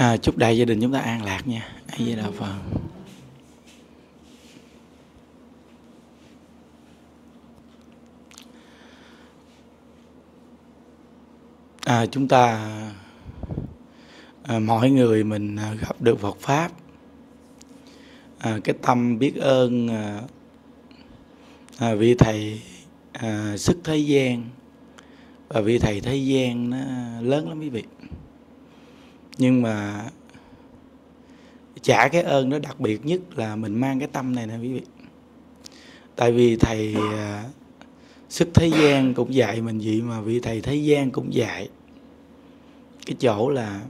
À, chúc đại gia đình chúng ta an lạc nha. A Di Đà Phật. À, chúng ta à, mỗi người mình à, gặp được Phật pháp à, cái tâm biết ơn à, à, vị thầy à, sức thế gian và vị thầy thế gian nó lớn lắm quý vị nhưng mà trả cái ơn đó đặc biệt nhất là mình mang cái tâm này nè quý vị. Tại vì thầy à, sức thế gian cũng dạy mình vậy mà vị thầy thế gian cũng dạy. Cái chỗ là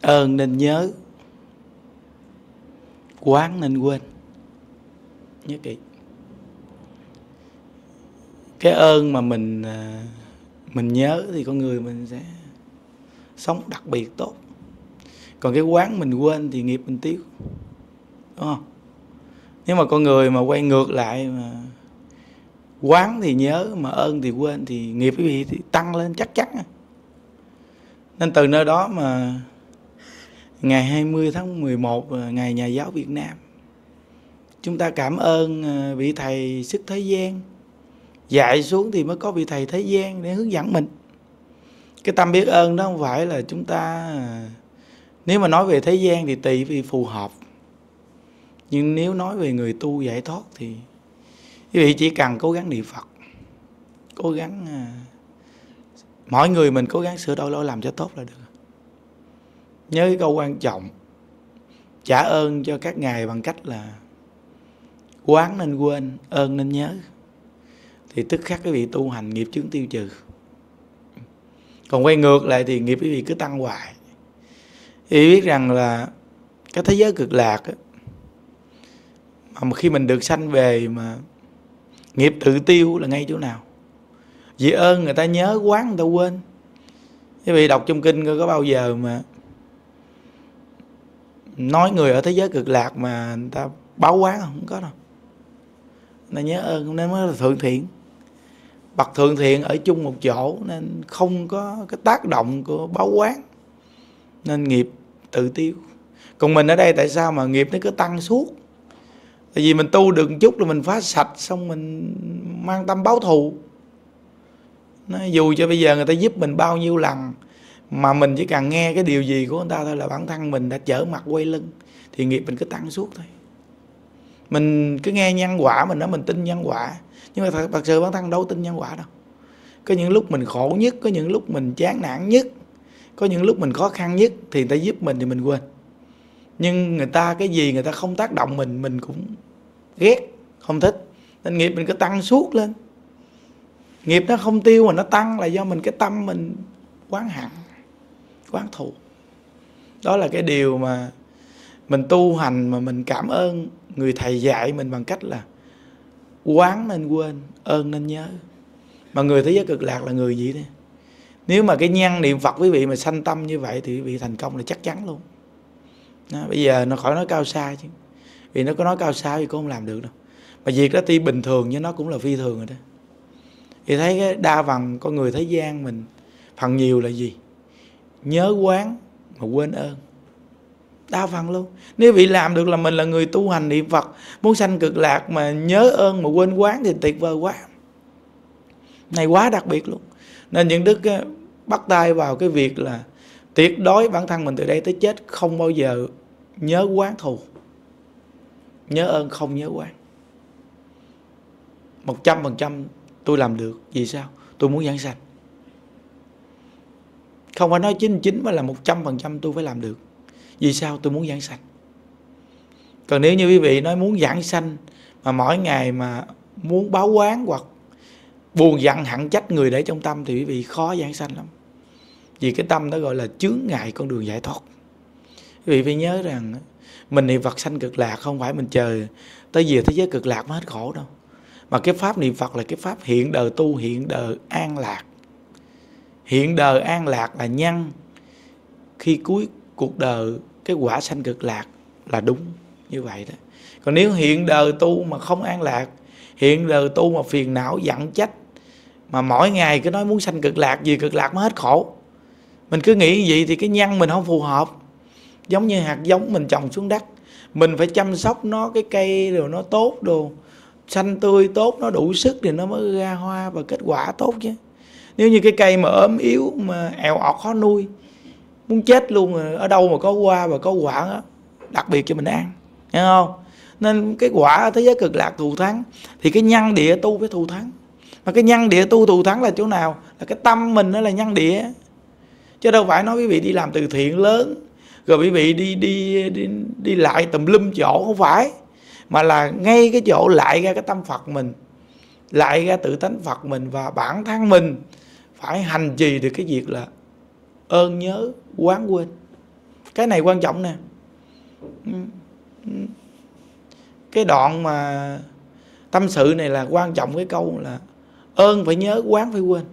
ơn nên nhớ, quán nên quên. Nhớ kỹ cái ơn mà mình à, mình nhớ thì con người mình sẽ sống đặc biệt tốt. Còn cái quán mình quên thì nghiệp mình tiêu đúng không? Nếu mà con người mà quay ngược lại mà quán thì nhớ, mà ơn thì quên thì nghiệp quý vị thì tăng lên chắc chắn à. nên từ nơi đó mà ngày 20 tháng 11 ngày nhà giáo Việt Nam, chúng ta cảm ơn à, vị thầy sức thế gian dạy xuống thì mới có vị thầy thế gian để hướng dẫn mình. Cái tâm biết ơn đó không phải là chúng ta, nếu mà nói về thế gian thì tùy vì phù hợp. Nhưng nếu nói về người tu giải thoát thì, quý vị chỉ cần cố gắng niệm phật, cố gắng à, mỗi người mình cố gắng sửa đổi lỗi làm cho tốt là được. Nhớ cái câu quan trọng, trả ơn cho các ngài bằng cách là quán nên quên, ơn nên nhớ thì tức khắc cái vị tu hành nghiệp chướng tiêu trừ. Còn quay ngược lại thì nghiệp quý vị cứ tăng hoài. Thì biết rằng là cái thế giới cực lạc á, mà khi mình được sanh về mà nghiệp tự tiêu là ngay chỗ nào? Vì ơn người ta nhớ quán người ta quên. Quý vị đọc trong kinh có bao giờ mà nói người ở thế giới cực lạc mà người ta báo quán không, không có đâu. Người ta nhớ ơn nên mới là thượng thiện bậc thượng thiện ở chung một chỗ nên không có cái tác động của báo quán, nên nghiệp tự tiêu. Còn mình ở đây tại sao mà nghiệp nó cứ tăng suốt? Tại vì mình tu được một chút là mình phá sạch, xong mình mang tâm báo thù. Nó dù cho bây giờ người ta giúp mình bao nhiêu lần, mà mình chỉ cần nghe cái điều gì của người ta thôi là bản thân mình đã trở mặt quay lưng, thì nghiệp mình cứ tăng suốt thôi mình cứ nghe nhân quả mình nói mình tin nhân quả. Nhưng mà thật, thật sự bản thân đâu tin nhân quả đâu. Có những lúc mình khổ nhất có những lúc mình chán nản nhất có những lúc mình khó khăn nhất thì người ta giúp mình thì mình quên. Nhưng người ta cái gì người ta không tác động mình mình cũng ghét không thích. Nên nghiệp mình cứ tăng suốt lên. Nghiệp nó không tiêu mà nó tăng là do mình cái tâm mình quán hận quán thù. Đó là cái điều mà mình tu hành mà mình cảm ơn người thầy dạy mình bằng cách là quán nên quên ơn nên nhớ. Mà người thế giới cực lạc là người gì thế? Nếu mà cái nhân niệm phật quý vị mà sanh tâm như vậy thì quý vị thành công là chắc chắn luôn. Đó, bây giờ nó khỏi nói cao xa chứ. Vì nó có nói cao xa thì cũng không làm được đâu. Mà việc đó tuy bình thường nhưng nó cũng là phi thường rồi đó. Thì thấy cái đa phần con người thế gian mình phần nhiều là gì? Nhớ quán mà quên ơn đa phần luôn. Nếu vị làm được là mình là người tu hành niệm phật, muốn sanh cực lạc mà nhớ ơn mà quên quán thì tuyệt vời quá. Này quá đặc biệt luôn. Nên những đức ờ, bắt tay vào cái việc là tuyệt đối bản thân mình từ đây tới chết không bao giờ nhớ quán thù. Nhớ ơn không nhớ quán. Một trăm phần trăm tôi làm được, vì sao? Tôi muốn giảng sanh. Không phải nói chín chín mà là một trăm phần trăm tôi phải làm được vì sao tôi muốn giảng sanh? Còn nếu như quý vị nói muốn giảng sanh mà mỗi ngày mà muốn báo quán hoặc buồn giận hẳn trách người để trong tâm thì quý vị khó giảng sanh lắm. Vì cái tâm đó gọi là chướng ngại con đường giải thoát. Quý vị phải nhớ rằng mình niệm Phật sanh cực lạc không phải mình chờ tới về thế giới cực lạc mới hết khổ đâu. Mà cái pháp niệm Phật là cái pháp hiện đời tu, hiện đời an lạc. Hiện đời an lạc là nhân khi cuối cuộc đời, cái quả sanh cực lạc là đúng như vậy đó. Còn nếu hiện đời tu mà không an lạc, hiện đời tu mà phiền não, giận trách, mà mỗi ngày cứ nói muốn sanh cực lạc gì cực lạc mới hết khổ. Mình cứ nghĩ như vậy thì cái nhân mình không phù hợp. Giống như hạt giống mình trồng xuống đất, mình phải chăm sóc nó cái cây rồi nó tốt đồ. Xanh tươi tốt, nó đủ sức thì nó mới ra hoa và kết quả tốt chứ. Nếu như cái cây mà ốm yếu, mà eo ọt khó nuôi muốn chết luôn rồi ở đâu mà có hoa và có quả đó, đặc biệt cho mình ăn nghe không? Nên cái quả ở thế giới cực lạc thù thắng thì cái nhân địa tu phải thù thắng. Mà cái nhân địa tu thù thắng là chỗ nào? Là cái tâm mình nó là nhân địa. Chứ đâu phải nói quý vị đi làm từ thiện lớn rồi quý vị đi đi đi, đi lại tùm lum chỗ không phải. Mà là ngay cái chỗ lại ra cái tâm phật mình lại ra tự tánh phật mình và bản thân mình phải hành trì được cái việc là ơn nhớ quán quên. Cái này quan trọng nè. Cái đoạn mà tâm sự này là quan trọng, cái câu là ơn phải nhớ quán phải quên.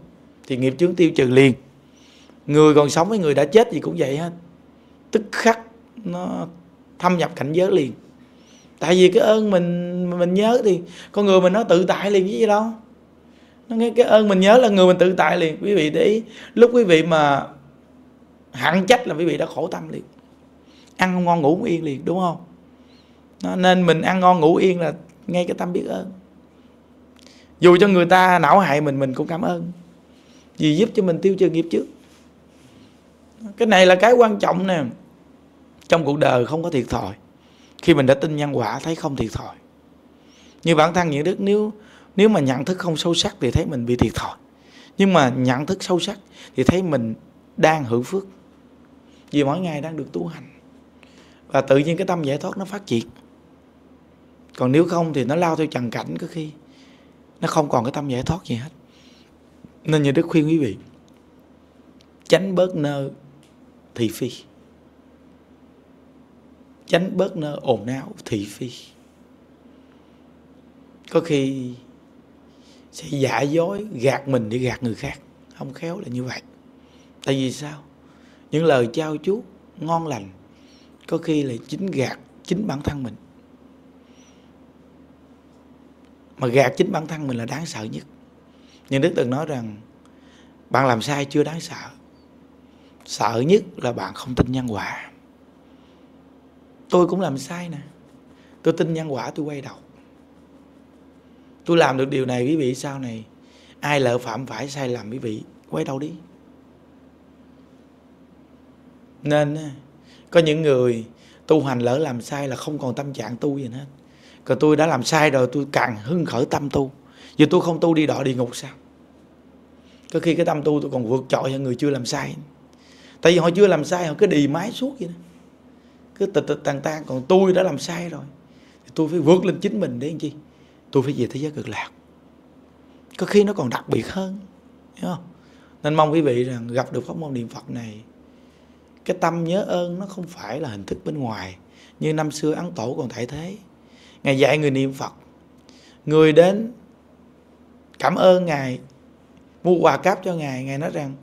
Thì nghiệp chướng tiêu trừ liền. Người còn sống với người đã chết gì cũng vậy hết. Tức khắc nó thâm nhập cảnh giới liền. Tại vì cái ơn mình mình nhớ thì con người mình nó tự tại liền chứ gì đâu. Nó nghe cái ơn mình nhớ là người mình tự tại liền. Quý vị để ý, lúc quý vị mà hạn trách là quý vị đã khổ tâm liền. Ăn không ngon ngủ không yên liền đúng không? Đó, nên mình ăn ngon ngủ yên là ngay cái tâm biết ơn. Dù cho người ta não hại mình mình cũng cảm ơn. Vì giúp cho mình tiêu trừ nghiệp trước. Cái này là cái quan trọng nè. Trong cuộc đời không có thiệt thòi. Khi mình đã tin nhân quả thấy không thiệt thòi. Như bản thân những đức nếu nếu mà nhận thức không sâu sắc thì thấy mình bị thiệt thòi. Nhưng mà nhận thức sâu sắc thì thấy mình đang hưởng phước vì mỗi ngày đang được tu hành. Và tự nhiên cái tâm giải thoát nó phát triển. Còn nếu không thì nó lao theo trần cảnh có khi nó không còn cái tâm giải thoát gì hết. Nên như đức khuyên quý vị tránh bớt nơ thị phi. Tránh bớt nơ ồn ào thị phi. Có khi sẽ giả dối gạt mình để gạt người khác. Không khéo là như vậy. Tại vì sao? Những lời trao chuốt ngon lành, có khi là chính gạt chính bản thân mình. Mà gạt chính bản thân mình là đáng sợ nhất. Nhưng đức từng nói rằng, bạn làm sai chưa đáng sợ. Sợ nhất là bạn không tin nhân quả. Tôi cũng làm sai nè. Tôi tin nhân quả, tôi quay đầu. Tôi làm được điều này quý vị, sau này ai lỡ phạm phải sai lầm quý vị, quay đầu đi nên có những người tu hành lỡ làm sai là không còn tâm trạng tu gì hết. Còn tôi đã làm sai rồi, tôi càng hưng khởi tâm tu. Vì tôi không tu đi đọa địa ngục sao? Có khi cái tâm tu tôi còn vượt trội hơn người chưa làm sai. Tại vì họ chưa làm sai, họ cứ đi mái suốt vậy đó. Cứ tịch tịch tàn tan còn tôi đã làm sai rồi, thì tôi phải vượt lên chính mình để làm chi? Tôi phải về thế giới cực lạc. Có khi nó còn đặc biệt hơn hiểu không? Nên mong quý vị rằng gặp được pháp môn niệm phật này cái tâm nhớ ơn nó không phải là hình thức bên ngoài, như năm xưa ấn tổ còn thể thế. Ngài dạy người niệm phật, người đến cảm ơn ngài, mua quà cáp cho ngài ngài nói rằng,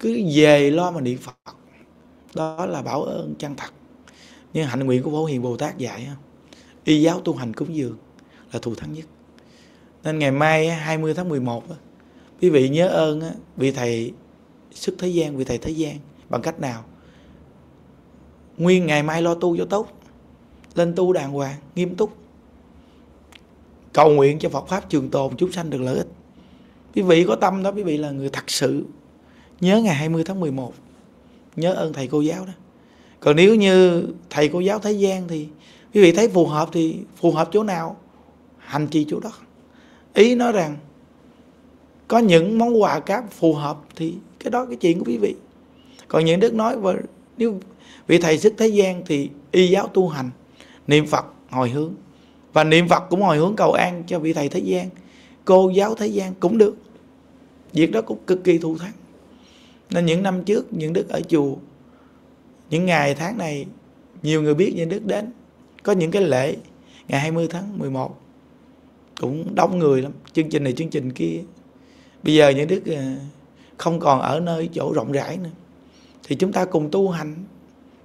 cứ về lo mà niệm phật. Đó là bảo ơn chân thật. Như hạnh nguyện của phổ hiền bồ tát dạy y giáo tu hành cúng dường là thù thắng nhất. Nên ngày mai 20 tháng 11 quý vị nhớ ơn vị thầy sức thế gian, vị thầy thế gian bằng cách nào? Nguyên ngày mai lo tu cho tốt, lên tu đàng hoàng, nghiêm túc. Cầu nguyện cho Phật pháp trường tồn chúng sanh được lợi ích. Quý vị có tâm đó, quý vị là người thật sự. Nhớ ngày 20 tháng 11 nhớ ơn thầy cô giáo đó. Còn nếu như thầy cô giáo thế gian thì, quý vị thấy phù hợp thì phù hợp chỗ nào, hành trì chỗ đó. Ý nói rằng, có những món quà cáp phù hợp thì cái đó cái chuyện của quý vị. Còn những đức nói nếu vị thầy sức thế gian thì y giáo tu hành, niệm phật hồi hướng. Và niệm phật cũng hồi hướng cầu an cho vị thầy thế gian, cô giáo thế gian cũng được. Việc đó cũng cực kỳ thù thắng. Nên những năm trước, những đức ở chùa, những ngày tháng này, nhiều người biết những đức đến. Có những cái lễ, ngày 20 tháng 11 cũng đông người lắm. Chương trình này, chương trình kia. Bây giờ những đức ờ, không còn ở nơi chỗ rộng rãi nữa thì chúng ta cùng tu hành.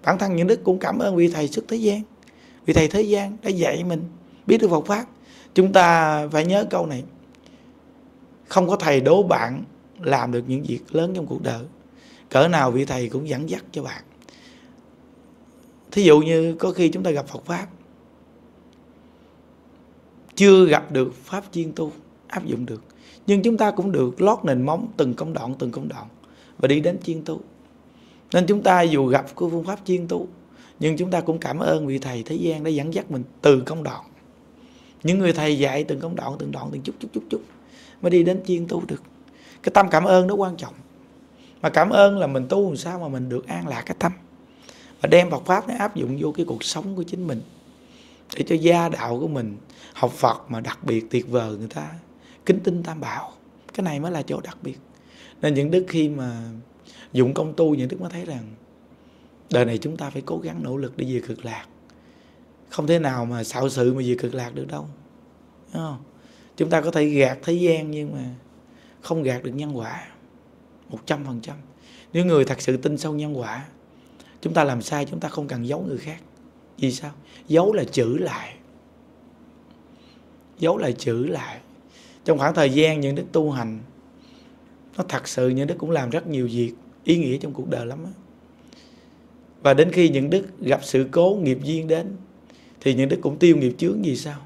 Bản thân những đức cũng cảm ơn vị thầy xuất thế gian. Vị thầy thế gian đã dạy mình biết được Phật pháp. Chúng ta phải nhớ câu này. Không có thầy đố bạn làm được những việc lớn trong cuộc đời. Cỡ nào vị thầy cũng dẫn dắt cho bạn. Thí dụ như có khi chúng ta gặp phật pháp. Chưa gặp được pháp chuyên tu, áp dụng được. Nhưng chúng ta cũng được lót nền móng từng công đoạn, từng công đoạn và đi đến chuyên tu nên chúng ta dù gặp cái phương pháp chuyên tu nhưng chúng ta cũng cảm ơn vị thầy thế gian đã dẫn dắt mình từ công đoạn. Những người thầy dạy từng công đoạn, từng đoạn, từng chút chút chút chút mới đi đến chuyên tu được. Cái tâm cảm ơn nó quan trọng. Mà cảm ơn là mình tu làm sao mà mình được an lạc cái tâm. Và đem Phật pháp nó áp dụng vô cái cuộc sống của chính mình. Để cho gia đạo của mình, học Phật mà đặc biệt tuyệt vời, người ta kính tinh tam bảo. Cái này mới là chỗ đặc biệt. Nên những đức khi mà dụng công tu những đức mới thấy rằng, đời này chúng ta phải cố gắng nỗ lực để về cực lạc. Không thể nào mà xạo sự mà về cực lạc được đâu Đúng không? chúng ta có thể gạt thế gian nhưng mà không gạt được nhân quả, một trăm phần trăm. Nếu người thật sự tin sâu nhân quả, chúng ta làm sai, chúng ta không cần giấu người khác. Vì sao? Giấu là chữ lại. Giấu là chữ lại. Trong khoảng thời gian những đức tu hành, nó thật sự những đức cũng làm rất nhiều việc ý nghĩa trong cuộc đời lắm á. Và đến khi những đức gặp sự cố nghiệp duyên đến, thì những đức cũng tiêu nghiệp chướng vì sao?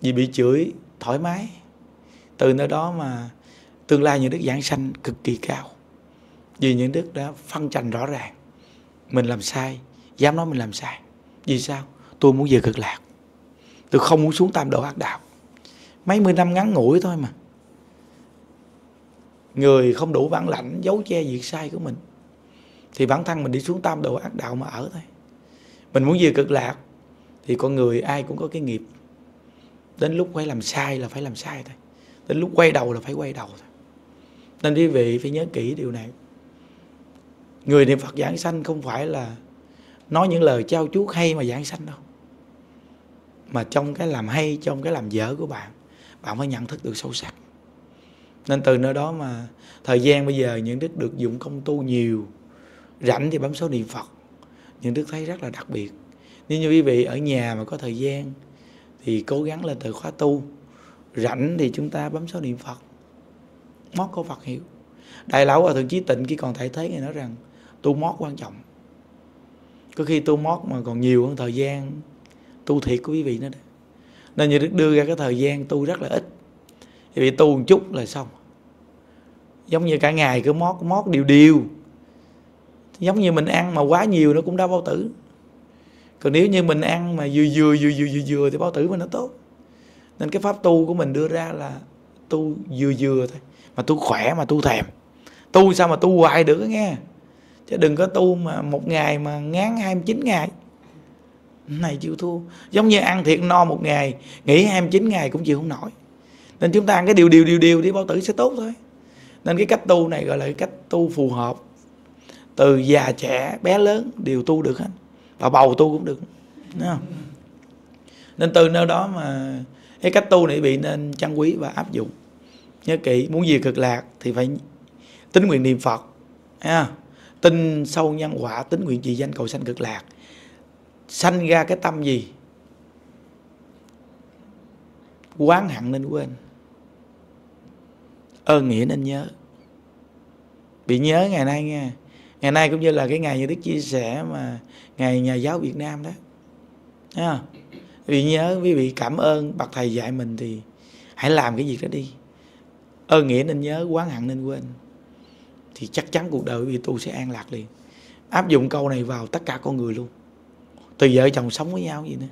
Vì bị chửi thoải mái. Từ nơi đó mà tương lai những đức giảng sanh cực kỳ cao. Vì những đức đã phân trành rõ ràng. Mình làm sai, dám nói mình làm sai. Vì sao? Tôi muốn về cực lạc. Tôi không muốn xuống tam độ ác đạo. Mấy mươi năm ngắn ngủi thôi mà người không đủ bản lãnh giấu che việc sai của mình. Thì bản thân mình đi xuống tam đồ ác đạo mà ở thôi. Mình muốn về cực lạc, thì con người ai cũng có cái nghiệp. Đến lúc quay làm sai là phải làm sai thôi. Đến lúc quay đầu là phải quay đầu thôi. Nên quý vị phải nhớ kỹ điều này. Người niệm phật giảng sanh không phải là nói những lời trao chuốt hay mà giảng sanh đâu. Mà trong cái làm hay, trong cái làm dở của bạn bạn phải nhận thức được sâu sắc nên từ nơi đó mà thời gian bây giờ những đức được dụng công tu nhiều, rảnh thì bấm số niệm phật. Những đức thấy rất là đặc biệt. Nếu như quý vị ở nhà mà có thời gian thì cố gắng lên từ khóa tu. Rảnh thì chúng ta bấm số niệm phật. Mót câu phật hiểu đại lão hòa thượng chí tịnh khi còn thể thế ngài nói rằng tu mót quan trọng. Có khi tu mót mà còn nhiều hơn thời gian tu thiệt của quý vị nữa đó. Nên như đức đưa ra cái thời gian tu rất là ít vì tu một chút là xong. Giống như cả ngày cứ mót mót, điều điều. Giống như mình ăn mà quá nhiều nó cũng đau bao tử. Còn nếu như mình ăn mà vừa vừa vừa vừa vừa vừa thì bao tử mình nó tốt. Nên cái pháp tu của mình đưa ra là tu vừa vừa thôi. Mà tu khỏe, mà tu thèm. Tu sao mà tu hoài được nghe. Chứ đừng có tu mà một ngày mà ngán 29 ngày. Này chịu thua. Giống như ăn thiệt no một ngày, nghỉ 29 ngày cũng chịu không nổi nên chúng ta ăn cái điều điều điều điều đi bao tử sẽ tốt thôi. Nên cái cách tu này gọi là cái cách tu phù hợp từ già trẻ, bé lớn, đều tu được hết. Và bầu tu cũng được, Đúng không? nên từ nơi đó mà cái cách tu này bị nên trân quý và áp dụng. Nhớ kỹ, muốn gì cực lạc thì phải tính nguyện niệm phật, ha? Tin sâu nhân quả tính nguyện trì danh cầu sanh cực lạc. Sanh ra cái tâm gì? Quán hẳn nên quên ơn nghĩa nên nhớ. Bị nhớ ngày nay nha, ngày nay cũng như là cái ngày như đức chia sẻ mà ngày nhà giáo việt nam đó. À, vì nhớ quý vị cảm ơn bậc thầy dạy mình thì hãy làm cái việc đó đi. Ơn nghĩa nên nhớ quán hẳn nên quên. Thì chắc chắn cuộc đời quý vị tu sẽ an lạc liền. Áp dụng câu này vào tất cả con người luôn. Từ vợ chồng sống với nhau gì nữa.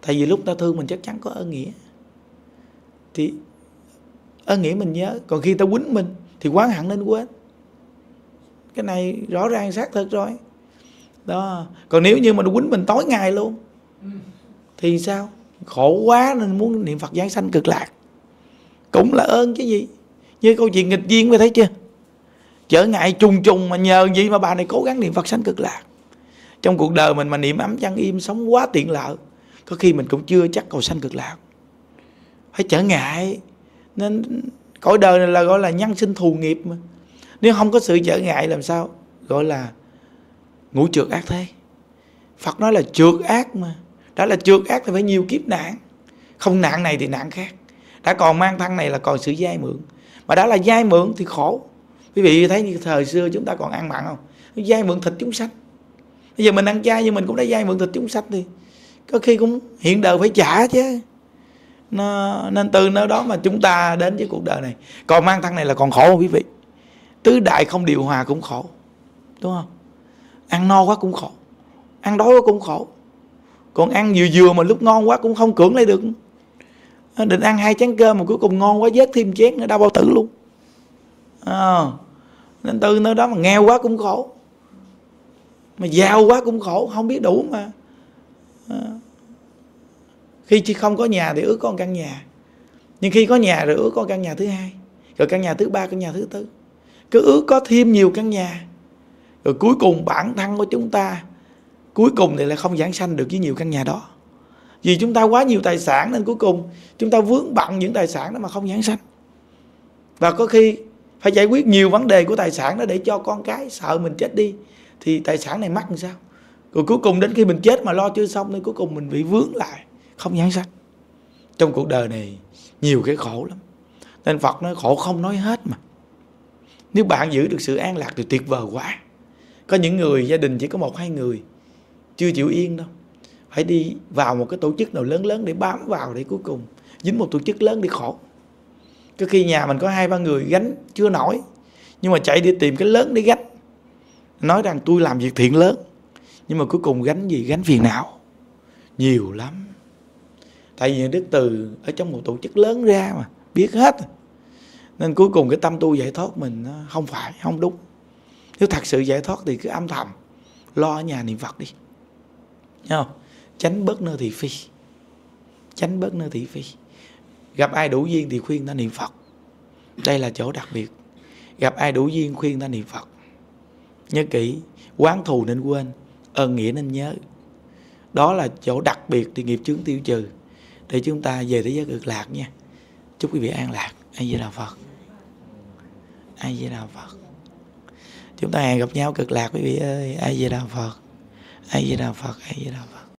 Tại vì lúc ta thương mình chắc chắn có ơn nghĩa. Thì ơn nghĩa mình nhớ. Còn khi ta quýnh mình thì quán hẳn nên quên. Cái này rõ ràng xác thực rồi. Đó. Còn nếu như mà nó quýnh mình tối ngày luôn, thì sao? Khổ quá nên muốn niệm phật giáng sanh cực lạc. Cũng là ơn chứ gì? Như câu chuyện nghịch duyên mới thấy chưa? Trở ngại trùng trùng mà nhờ gì mà bà này cố gắng niệm phật sanh cực lạc? Trong cuộc đời mình mà niệm ấm chăn im sống quá tiện lợi, có khi mình cũng chưa chắc cầu sanh cực lạc. Phải trở ngại nên cõi đời này là gọi là nhân sinh thù nghiệp mà. Nếu không có sự trở ngại làm sao? Gọi là ngũ trượt ác thế. Phật nói là trượt ác mà. Đã là trượt ác thì phải nhiều kiếp nạn. Không nạn này thì nạn khác. Đã còn mang thân này là còn sự dai mượn. Mà đã là dai mượn thì khổ. Quý vị thấy như thời xưa chúng ta còn ăn mặn không? Dai mượn thịt chúng sanh. Bây giờ mình ăn chay nhưng mình cũng đã dai mượn thịt chúng sanh đi. Có khi cũng hiện đời phải trả chứ nó, nên từ nơi đó mà chúng ta đến với cuộc đời này. Còn mang thân này là còn khổ quý vị? Tứ đại không điều hòa cũng khổ đúng không? Ăn no quá cũng khổ ăn đói quá cũng khổ. Còn ăn vừa vừa mà lúc ngon quá cũng không cưỡng lấy được. Ờ, định ăn hai chén cơm mà cuối cùng ngon quá vớt thêm chén nữa đau bao tử luôn. À, nên từ nơi đó mà nghèo quá cũng khổ mà giàu quá cũng khổ không biết đủ mà. À, khi chỉ không có nhà thì ước có căn nhà. Nhưng khi có nhà rồi ước có căn nhà thứ hai, rồi căn nhà thứ ba, căn nhà thứ tư. Cứ ước có thêm nhiều căn nhà. Rồi cuối cùng bản thân của chúng ta, cuối cùng thì lại không giảng sanh được với nhiều căn nhà đó. Vì chúng ta quá nhiều tài sản nên cuối cùng chúng ta vướng bận những tài sản đó mà không giảng sanh. Và có khi phải giải quyết nhiều vấn đề của tài sản đó để cho con cái sợ mình chết đi, thì tài sản này mắc làm sao? Rồi cuối cùng đến khi mình chết mà lo chưa xong nên cuối cùng mình bị vướng lại không giảng sanh. Trong cuộc đời này, nhiều cái khổ lắm. Nên phật nói khổ không nói hết mà. Nếu bạn giữ được sự an lạc thì tuyệt vời quá. Có những người, gia đình chỉ có một hai người, chưa chịu yên đâu. Phải đi vào một cái tổ chức nào lớn lớn để bám vào để cuối cùng dính một tổ chức lớn đi khổ. Có khi nhà mình có hai ba người gánh, chưa nổi, nhưng mà chạy đi tìm cái lớn để gánh. Nói rằng, tôi làm việc thiện lớn, nhưng mà cuối cùng gánh gì? Gánh phiền não. Nhiều lắm tại vì đức từ ở trong một tổ chức lớn ra mà, biết hết. Nên cuối cùng cái tâm tu giải thoát mình nó không phải, không đúng. Nếu thật sự giải thoát thì cứ âm thầm, lo ở nhà niệm phật đi. Thấy không? Tránh bớt nơi thị phi. Tránh bớt nơi thị phi. Gặp ai đủ duyên thì khuyên ta niệm phật. Đây là chỗ đặc biệt. Gặp ai đủ duyên khuyên ta niệm phật. Nhớ kỹ, quán thù nên quên ơn nghĩa nên nhớ. Đó là chỗ đặc biệt thì nghiệp chướng tiêu trừ để chúng ta về thế giới cực lạc nha. Chúc quý vị an lạc. Ai di đà phật. Ai di đà phật. Chúng ta hẹn gặp nhau cực lạc quý vị ơi. Ai di đà phật. Ai di đà phật. Ai di đà phật.